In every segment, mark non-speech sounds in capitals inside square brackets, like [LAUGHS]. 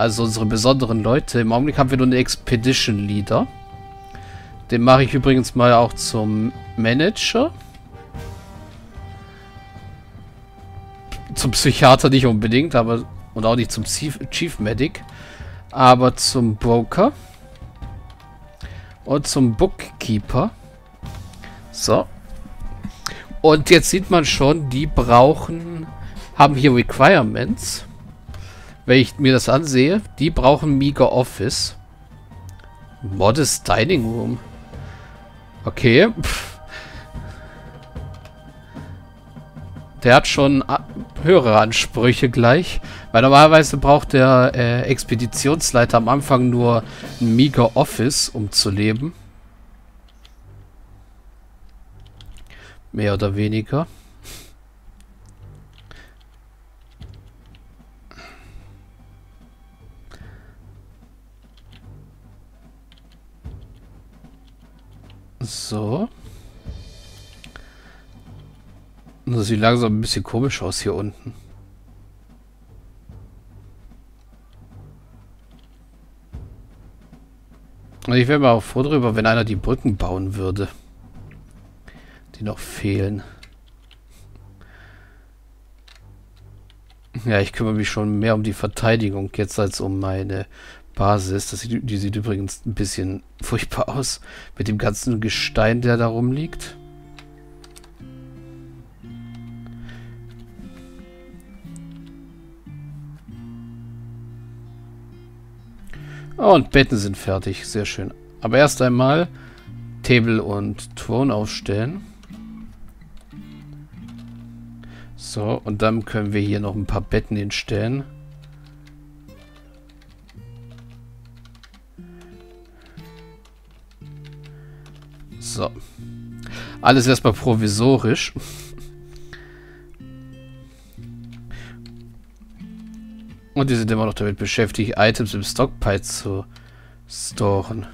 Also unsere besonderen Leute. Im Augenblick haben wir nur einen Expedition Leader. Den mache ich übrigens mal auch zum Manager. Zum Psychiater nicht unbedingt, aber und auch nicht zum Chief, Medic, aber zum Broker und zum Bookkeeper. So. Und jetzt sieht man schon, die brauchen, haben hier Requirements. Wenn ich mir das ansehe, die brauchen Mega Office. Modest Dining Room. Okay. Der hat schon höhere Ansprüche gleich. Weil normalerweise braucht der äh, Expeditionsleiter am Anfang nur ein Mega Office, um zu leben. Mehr oder weniger. So. Das sieht langsam ein bisschen komisch aus hier unten. Ich wäre mal auch froh darüber, wenn einer die Brücken bauen würde. Die noch fehlen. Ja, ich kümmere mich schon mehr um die Verteidigung jetzt als um meine Basis. Das sieht, die sieht übrigens ein bisschen furchtbar aus. Mit dem ganzen Gestein, der da rumliegt. Oh, und Betten sind fertig. Sehr schön. Aber erst einmal Table und Throne aufstellen. So, und dann können wir hier noch ein paar Betten hinstellen. So. Alles erstmal provisorisch. Und die sind immer noch damit beschäftigt, Items im Stockpile zu storen.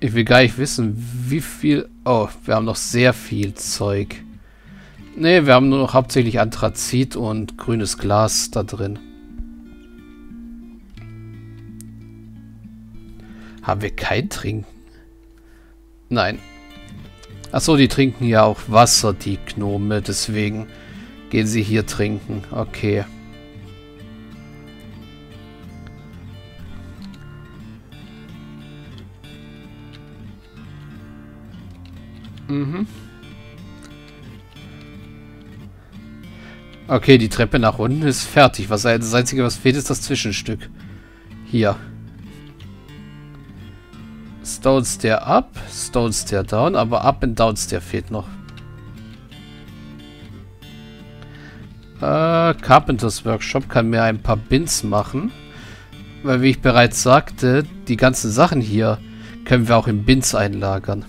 Ich will gar nicht wissen, wie viel... Oh, wir haben noch sehr viel Zeug. Ne, wir haben nur noch hauptsächlich Anthrazit und grünes Glas da drin. Haben wir kein Trinken? Nein. Achso, die trinken ja auch Wasser, die Gnome. Deswegen gehen sie hier trinken. Okay. Mhm. Okay, die Treppe nach unten ist fertig. Was das Einzige, was fehlt, ist das Zwischenstück. Hier. Stone Stair up, Stone Stair down, aber Up und Down Stair fehlt noch. Äh, Carpenters Workshop kann mir ein paar Bins machen. Weil, wie ich bereits sagte, die ganzen Sachen hier können wir auch in Bins einlagern.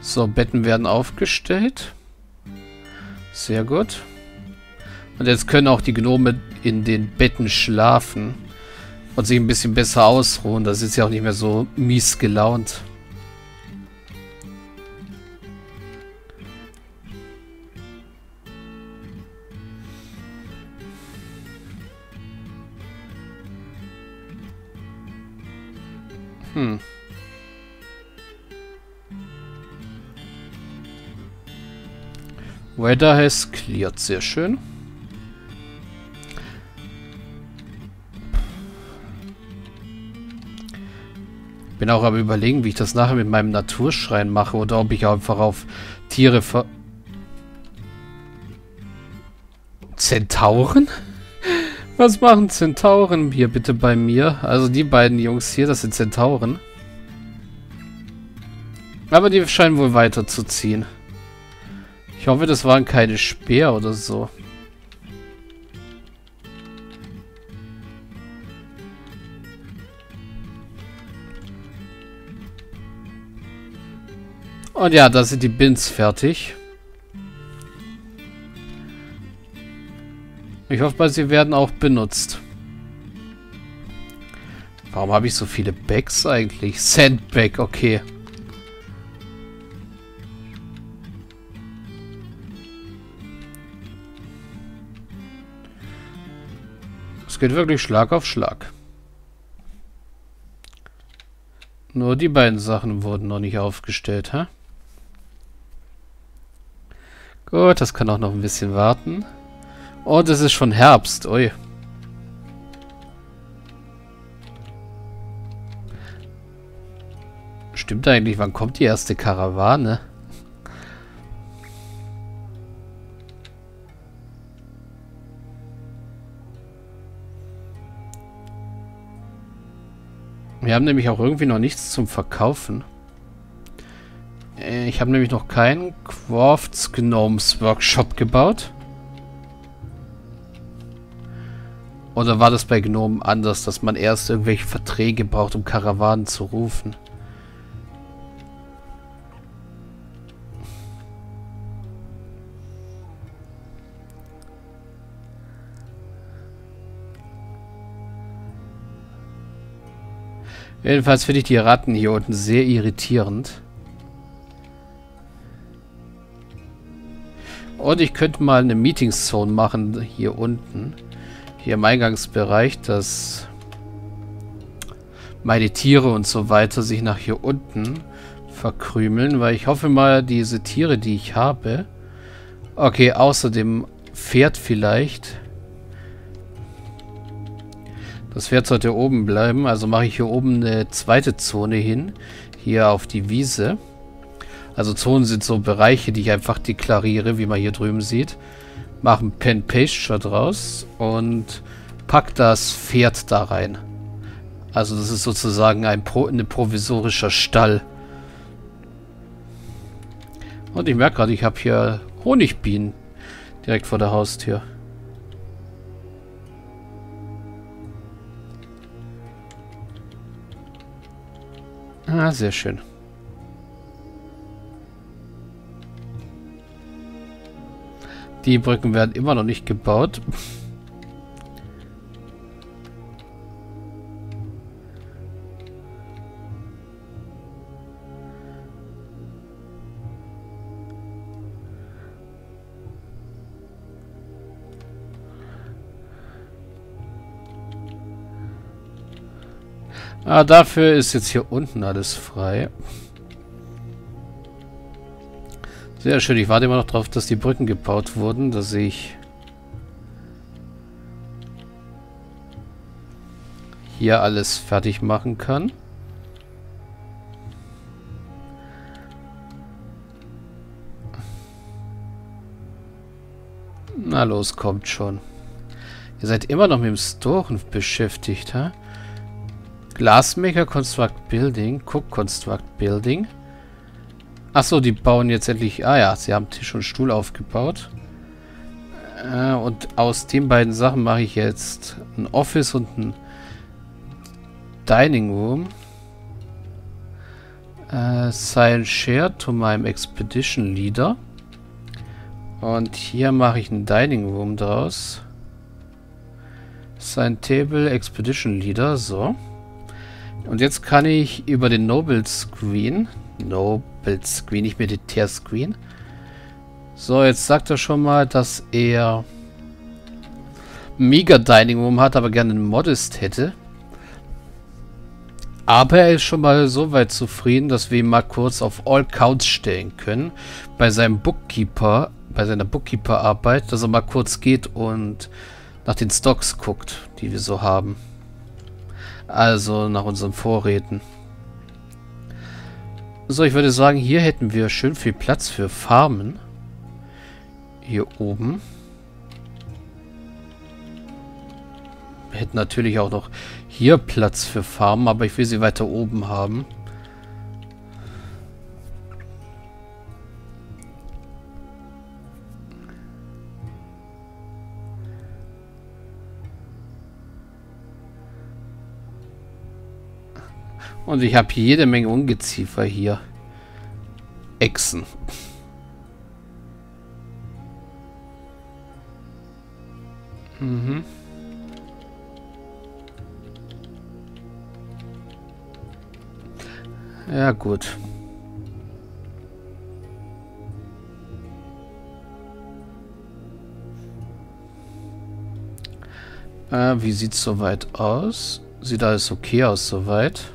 So, Betten werden aufgestellt. Sehr gut. Und jetzt können auch die Gnome in den Betten schlafen. Und sich ein bisschen besser ausruhen. Das ist ja auch nicht mehr so mies gelaunt. Hm. Weather has cleared. Sehr schön. Bin auch am überlegen, wie ich das nachher mit meinem Naturschrein mache oder ob ich einfach auf Tiere ver... Zentauren? [LAUGHS] Was machen Zentauren hier bitte bei mir? Also die beiden Jungs hier, das sind Zentauren. Aber die scheinen wohl weiterzuziehen. Ich hoffe, das waren keine Speer oder so. Und ja, da sind die Bins fertig. Ich hoffe mal, sie werden auch benutzt. Warum habe ich so viele Bags eigentlich? Sandbag, okay. Es geht wirklich Schlag auf Schlag. Nur die beiden Sachen wurden noch nicht aufgestellt, hä? Huh? Gut, das kann auch noch ein bisschen warten. Und es ist schon Herbst, ui. Stimmt eigentlich, wann kommt die erste Karawane? Wir haben nämlich auch irgendwie noch nichts zum Verkaufen. Ich habe nämlich noch keinen Quartz Gnomes Workshop gebaut. Oder war das bei Gnomen anders, dass man erst irgendwelche Verträge braucht, um Karawanen zu rufen? Jedenfalls finde ich die Ratten hier unten sehr irritierend. Und ich könnte mal eine Meetingszone machen hier unten. Hier im Eingangsbereich, dass meine Tiere und so weiter sich nach hier unten verkrümeln, weil ich hoffe mal, diese Tiere, die ich habe... Okay, außer dem Pferd vielleicht das Pferd sollte oben bleiben, also mache ich hier oben eine zweite Zone hin. Hier auf die Wiese. Also Zonen sind so Bereiche, die ich einfach deklariere, wie man hier drüben sieht. Mache ein Pen-Paste draus und pack das Pferd da rein. Also das ist sozusagen ein Pro eine provisorischer Stall. Und ich merke gerade, ich habe hier Honigbienen direkt vor der Haustür. Ah, sehr schön. Die Brücken werden immer noch nicht gebaut. Ah, dafür ist jetzt hier unten alles frei. Sehr schön. Ich warte immer noch darauf, dass die Brücken gebaut wurden. Da sehe ich hier alles fertig machen kann. Na los, kommt schon. Ihr seid immer noch mit dem Storen beschäftigt, ha? Glasmaker Construct Building. Cook Construct Building. Achso, die bauen jetzt endlich... Ah ja, sie haben Tisch und Stuhl aufgebaut. Äh, und aus den beiden Sachen mache ich jetzt ein Office und ein Dining Room. Äh, Sign Share to meinem Expedition Leader. Und hier mache ich ein Dining Room draus. Sign Table Expedition Leader, so. Und jetzt kann ich über den Noble Screen, Noble Screen, nicht Militär Screen. So, jetzt sagt er schon mal, dass er Mega Dining Room hat, aber gerne ein Modest hätte. Aber er ist schon mal so weit zufrieden, dass wir ihn mal kurz auf All Counts stellen können. Bei seinem Bookkeeper, bei seiner Bookkeeper-Arbeit, dass er mal kurz geht und nach den Stocks guckt, die wir so haben. Also nach unseren Vorräten. So, ich würde sagen, hier hätten wir schön viel Platz für Farmen. Hier oben. Wir hätten natürlich auch noch hier Platz für Farmen, aber ich will sie weiter oben haben. Und ich habe jede Menge Ungeziefer hier. Echsen. Mhm. Ja, gut. Äh, wie sieht's soweit aus? Sieht alles okay aus soweit.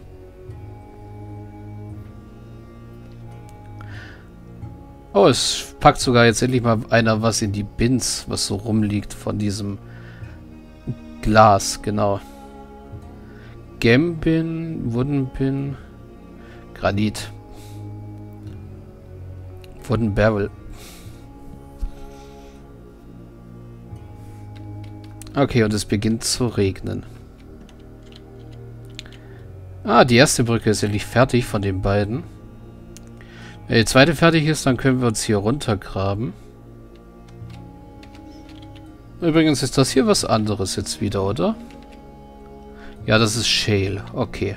Oh, es packt sogar jetzt endlich mal einer was in die Bins, was so rumliegt von diesem Glas, genau. Gambin, Wooden Granit. Wooden Barrel. Okay, und es beginnt zu regnen. Ah, die erste Brücke ist endlich fertig von den beiden. Wenn die zweite fertig ist, dann können wir uns hier runtergraben. Übrigens ist das hier was anderes jetzt wieder, oder? Ja, das ist Shale. Okay.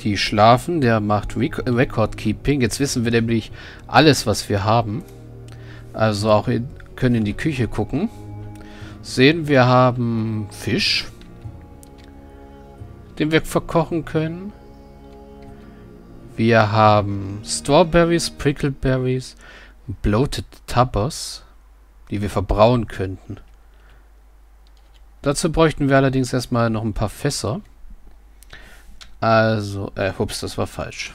Die schlafen, der macht Rec Record Keeping. Jetzt wissen wir nämlich alles, was wir haben. Also auch in, können in die Küche gucken. Sehen, wir haben Fisch, den wir verkochen können. Wir haben Strawberries, Prickleberries, Bloated Tubbers, die wir verbrauen könnten. Dazu bräuchten wir allerdings erstmal noch ein paar Fässer. Also, äh, ups, das war falsch.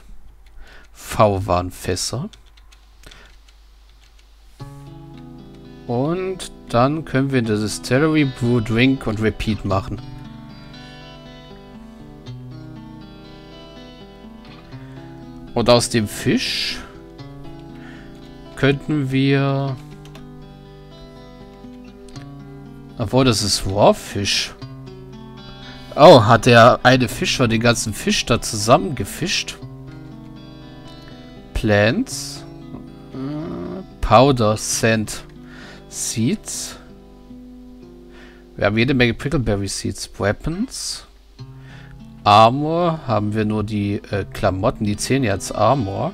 V waren Fässer. Und dann können wir das Distillery, Brew, Drink und Repeat machen. Und aus dem Fisch könnten wir... Obwohl, das ist Warfisch. Oh, hat der eine Fischer den ganzen Fisch da zusammengefischt? Plants. Äh, Powder Sand Seeds. Wir haben jede Menge Prickleberry Seeds. Weapons. Armor haben wir nur die äh, Klamotten, die zählen jetzt Armor.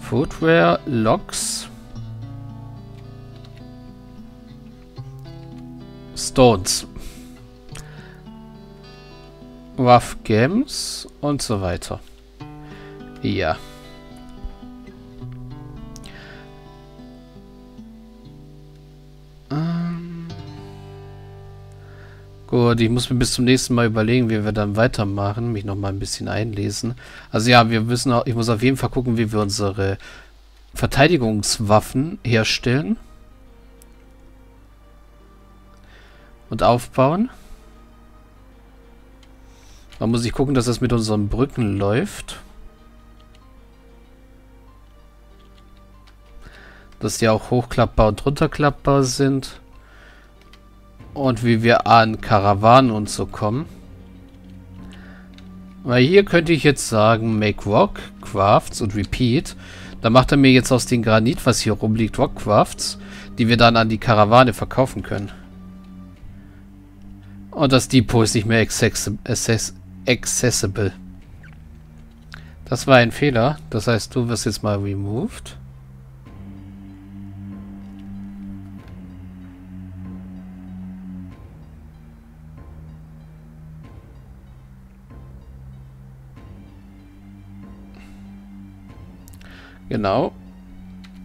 Footwear, Locks. Stones. Rough Games und so weiter. Ja. Gut, ich muss mir bis zum nächsten Mal überlegen, wie wir dann weitermachen. Mich nochmal ein bisschen einlesen. Also ja, wir müssen auch, ich muss auf jeden Fall gucken, wie wir unsere Verteidigungswaffen herstellen. Und aufbauen. Man muss sich gucken, dass das mit unseren Brücken läuft. Dass die auch hochklappbar und runterklappbar sind. Und wie wir an Karawanen und so kommen. Weil hier könnte ich jetzt sagen, make rock, crafts und repeat. Da macht er mir jetzt aus dem Granit, was hier rumliegt, rock crafts, die wir dann an die Karawane verkaufen können. Und das Depot ist nicht mehr accessible. Das war ein Fehler. Das heißt, du wirst jetzt mal removed. Genau.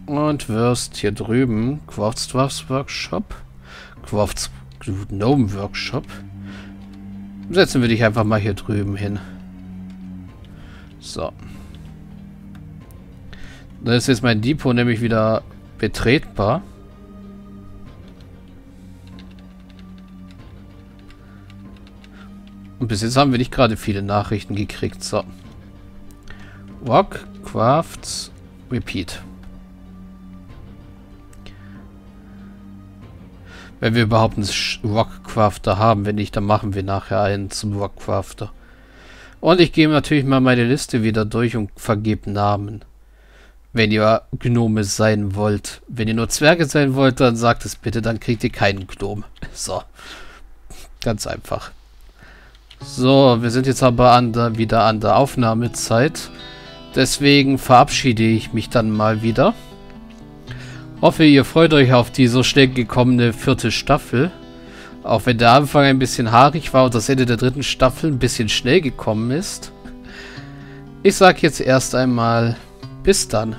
Und wirst hier drüben Quartz Workshop. Quartz Gnome Workshop. Setzen wir dich einfach mal hier drüben hin. So. Dann ist jetzt mein Depot nämlich wieder betretbar. Und bis jetzt haben wir nicht gerade viele Nachrichten gekriegt. So. Walk, Crafts, Repeat. Wenn wir überhaupt einen Rockcrafter haben. Wenn nicht, dann machen wir nachher einen zum Rockcrafter. Und ich gehe natürlich mal meine Liste wieder durch und vergebe Namen. Wenn ihr Gnome sein wollt. Wenn ihr nur Zwerge sein wollt, dann sagt es bitte, dann kriegt ihr keinen Gnome. So. Ganz einfach. So, wir sind jetzt aber an der, wieder an der Aufnahmezeit. Deswegen verabschiede ich mich dann mal wieder. Hoffe, ihr freut euch auf die so schnell gekommene vierte Staffel. Auch wenn der Anfang ein bisschen haarig war und das Ende der dritten Staffel ein bisschen schnell gekommen ist. Ich sag jetzt erst einmal Bis dann.